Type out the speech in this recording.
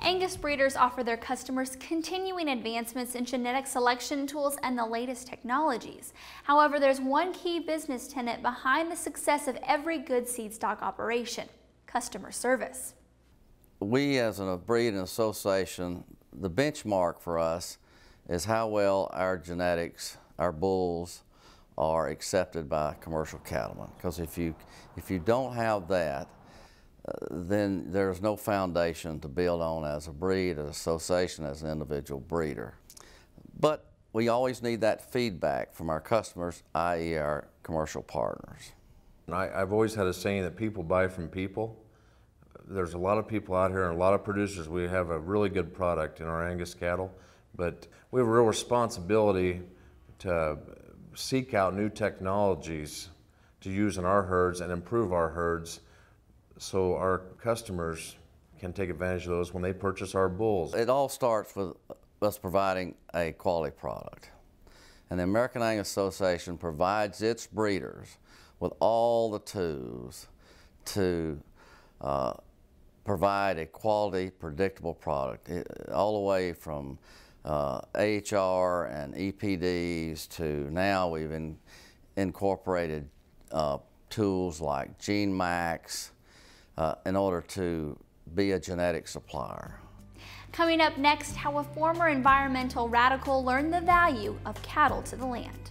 Angus breeders offer their customers continuing advancements in genetic selection tools and the latest technologies. However, there's one key business tenet behind the success of every good seed stock operation, customer service. We as a breeding association, the benchmark for us is how well our genetics, our bulls, are accepted by commercial cattlemen. Because if you, if you don't have that, then there's no foundation to build on as a breed, as association, as an individual breeder. But we always need that feedback from our customers, i.e. our commercial partners. I, I've always had a saying that people buy from people. There's a lot of people out here and a lot of producers. We have a really good product in our Angus cattle, but we have a real responsibility to seek out new technologies to use in our herds and improve our herds so our customers can take advantage of those when they purchase our bulls. It all starts with us providing a quality product. And the American Angus Association provides its breeders with all the tools to uh, provide a quality, predictable product, it, all the way from uh, AHIR and EPDs to now we've in, incorporated uh, tools like GeneMax uh, in order to be a genetic supplier. Coming up next, how a former environmental radical learned the value of cattle to the land.